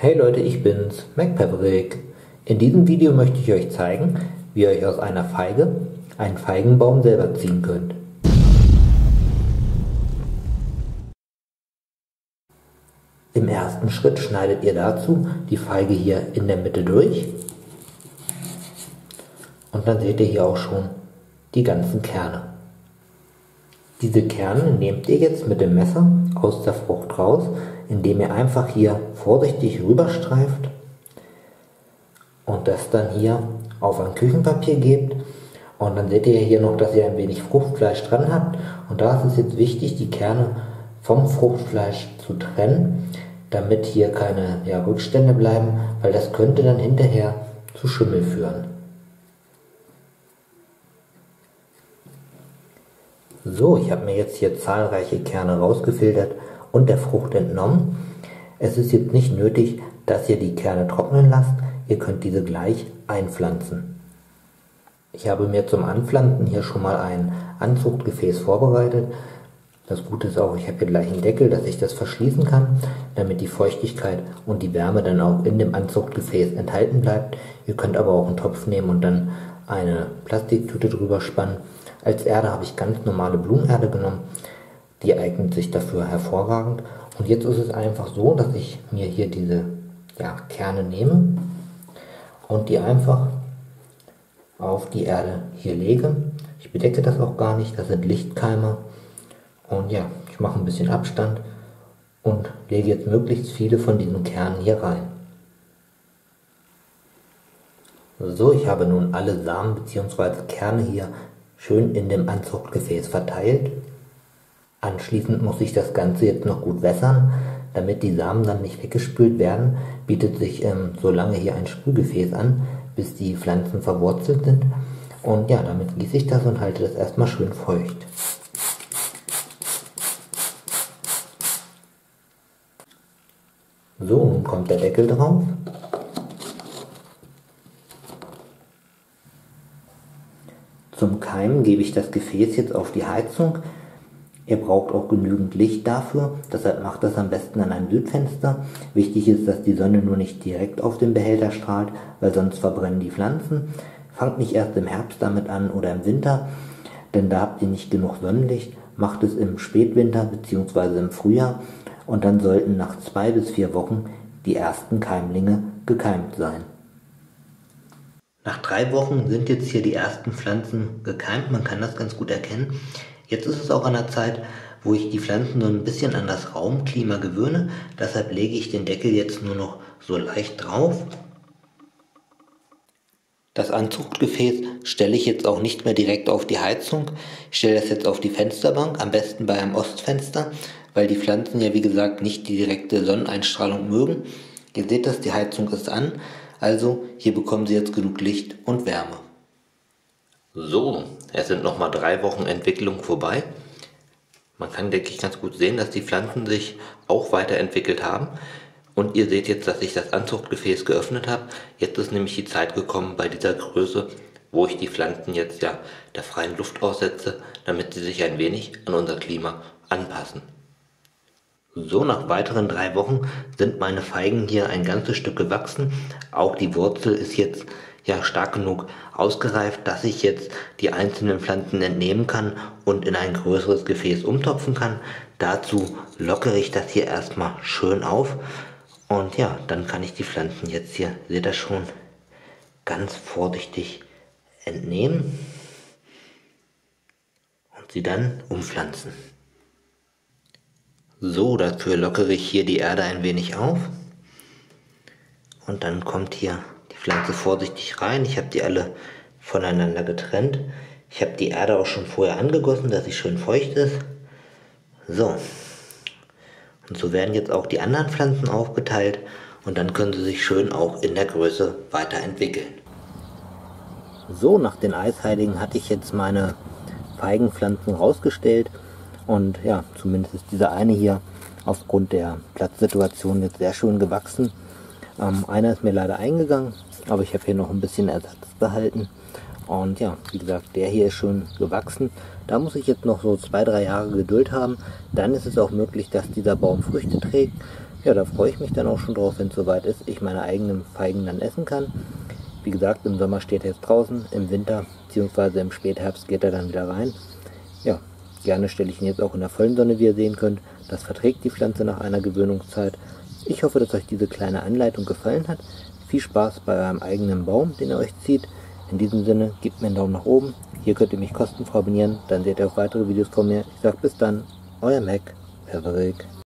Hey Leute, ich bin's, MacPaverick. In diesem Video möchte ich euch zeigen, wie ihr euch aus einer Feige einen Feigenbaum selber ziehen könnt. Im ersten Schritt schneidet ihr dazu die Feige hier in der Mitte durch und dann seht ihr hier auch schon die ganzen Kerne. Diese Kerne nehmt ihr jetzt mit dem Messer aus der Frucht raus, indem ihr einfach hier vorsichtig rüberstreift und das dann hier auf ein Küchenpapier gebt. Und dann seht ihr hier noch, dass ihr ein wenig Fruchtfleisch dran habt. Und da ist es jetzt wichtig, die Kerne vom Fruchtfleisch zu trennen, damit hier keine ja, Rückstände bleiben, weil das könnte dann hinterher zu Schimmel führen. So, ich habe mir jetzt hier zahlreiche Kerne rausgefiltert und der Frucht entnommen. Es ist jetzt nicht nötig, dass ihr die Kerne trocknen lasst, ihr könnt diese gleich einpflanzen. Ich habe mir zum Anpflanzen hier schon mal ein Anzuchtgefäß vorbereitet. Das Gute ist auch, ich habe hier gleich einen Deckel, dass ich das verschließen kann, damit die Feuchtigkeit und die Wärme dann auch in dem Anzuchtgefäß enthalten bleibt. Ihr könnt aber auch einen Topf nehmen und dann eine Plastiktüte drüber spannen. Als Erde habe ich ganz normale Blumenerde genommen. Die eignet sich dafür hervorragend. Und jetzt ist es einfach so, dass ich mir hier diese ja, Kerne nehme und die einfach auf die Erde hier lege. Ich bedecke das auch gar nicht, das sind Lichtkeimer. Und ja, ich mache ein bisschen Abstand und lege jetzt möglichst viele von diesen Kernen hier rein. So, ich habe nun alle Samen bzw. Kerne hier schön in dem Anzuchtgefäß verteilt. Anschließend muss ich das Ganze jetzt noch gut wässern. Damit die Samen dann nicht weggespült werden, bietet sich ähm, so lange hier ein Sprühgefäß an, bis die Pflanzen verwurzelt sind. Und ja, damit gieße ich das und halte das erstmal schön feucht. So, nun kommt der Deckel drauf. Zum Keimen gebe ich das Gefäß jetzt auf die Heizung. Ihr braucht auch genügend Licht dafür, deshalb macht das am besten an einem Südfenster. Wichtig ist, dass die Sonne nur nicht direkt auf den Behälter strahlt, weil sonst verbrennen die Pflanzen. Fangt nicht erst im Herbst damit an oder im Winter, denn da habt ihr nicht genug Sonnenlicht. Macht es im Spätwinter bzw. im Frühjahr und dann sollten nach zwei bis vier Wochen die ersten Keimlinge gekeimt sein. Nach drei Wochen sind jetzt hier die ersten Pflanzen gekeimt, man kann das ganz gut erkennen. Jetzt ist es auch an der Zeit, wo ich die Pflanzen so ein bisschen an das Raumklima gewöhne. Deshalb lege ich den Deckel jetzt nur noch so leicht drauf. Das Anzuchtgefäß stelle ich jetzt auch nicht mehr direkt auf die Heizung. Ich stelle das jetzt auf die Fensterbank, am besten bei einem Ostfenster, weil die Pflanzen ja wie gesagt nicht die direkte Sonneneinstrahlung mögen. Ihr seht das, die Heizung ist an. Also hier bekommen Sie jetzt genug Licht und Wärme. So, es sind nochmal drei Wochen Entwicklung vorbei. Man kann, denke ich, ganz gut sehen, dass die Pflanzen sich auch weiterentwickelt haben. Und ihr seht jetzt, dass ich das Anzuchtgefäß geöffnet habe. Jetzt ist nämlich die Zeit gekommen bei dieser Größe, wo ich die Pflanzen jetzt ja der freien Luft aussetze, damit sie sich ein wenig an unser Klima anpassen. So, nach weiteren drei Wochen sind meine Feigen hier ein ganzes Stück gewachsen. Auch die Wurzel ist jetzt ja stark genug ausgereift, dass ich jetzt die einzelnen Pflanzen entnehmen kann und in ein größeres Gefäß umtopfen kann. Dazu lockere ich das hier erstmal schön auf und ja, dann kann ich die Pflanzen jetzt hier, seht ihr schon, ganz vorsichtig entnehmen und sie dann umpflanzen. So, dafür lockere ich hier die Erde ein wenig auf. Und dann kommt hier die Pflanze vorsichtig rein. Ich habe die alle voneinander getrennt. Ich habe die Erde auch schon vorher angegossen, dass sie schön feucht ist. So. Und so werden jetzt auch die anderen Pflanzen aufgeteilt und dann können sie sich schön auch in der Größe weiterentwickeln. So, nach den Eisheiligen hatte ich jetzt meine Feigenpflanzen rausgestellt. Und ja, zumindest ist dieser eine hier aufgrund der Platzsituation jetzt sehr schön gewachsen. Ähm, einer ist mir leider eingegangen, aber ich habe hier noch ein bisschen Ersatz behalten. Und ja, wie gesagt, der hier ist schon gewachsen. Da muss ich jetzt noch so zwei, drei Jahre Geduld haben. Dann ist es auch möglich, dass dieser Baum Früchte trägt. ja, da freue ich mich dann auch schon drauf, wenn es soweit ist, ich meine eigenen Feigen dann essen kann. Wie gesagt, im Sommer steht er jetzt draußen, im Winter bzw. im Spätherbst geht er dann wieder rein. Gerne stelle ich ihn jetzt auch in der vollen Sonne, wie ihr sehen könnt. Das verträgt die Pflanze nach einer Gewöhnungszeit. Ich hoffe, dass euch diese kleine Anleitung gefallen hat. Viel Spaß bei eurem eigenen Baum, den ihr euch zieht. In diesem Sinne, gebt mir einen Daumen nach oben. Hier könnt ihr mich kostenfrei abonnieren, dann seht ihr auch weitere Videos von mir. Ich sage bis dann, euer Mac, Maverick.